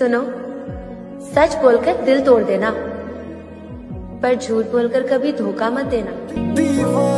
सुनो सच बोलकर दिल तोड़ देना पर झूठ बोलकर कभी धोखा मत देना।